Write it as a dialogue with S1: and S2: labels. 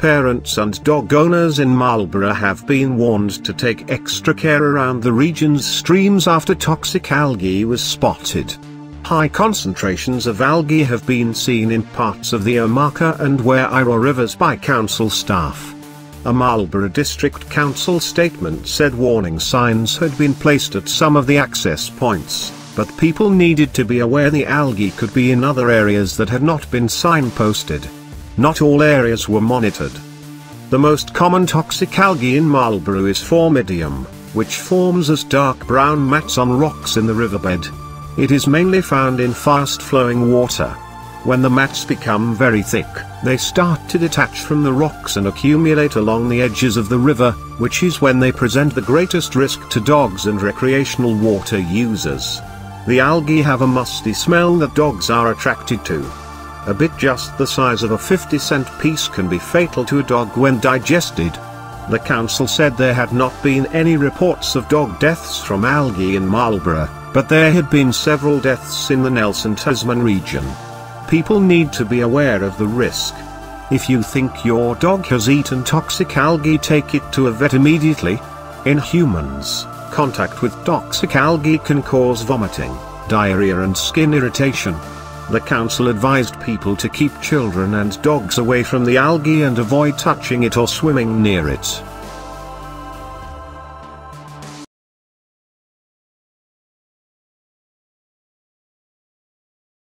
S1: parents and dog owners in Marlborough have been warned to take extra care around the region's streams after toxic algae was spotted. High concentrations of algae have been seen in parts of the Omaka and Wairau rivers by council staff. A Marlborough District Council statement said warning signs had been placed at some of the access points, but people needed to be aware the algae could be in other areas that had not been signposted. Not all areas were monitored. The most common toxic algae in Marlborough is Phormidium, which forms as dark brown mats on rocks in the riverbed. It is mainly found in fast-flowing water. When the mats become very thick, they start to detach from the rocks and accumulate along the edges of the river, which is when they present the greatest risk to dogs and recreational water users. The algae have a musty smell that dogs are attracted to. A bit just the size of a 50 cent piece can be fatal to a dog when digested. The council said there had not been any reports of dog deaths from algae in Marlborough, but there had been several deaths in the Nelson Tasman region. People need to be aware of the risk. If you think your dog has eaten toxic algae take it to a vet immediately. In humans, contact with toxic algae can cause vomiting, diarrhea and skin irritation. The council advised people to keep children and dogs away from the algae and avoid touching it or swimming near it.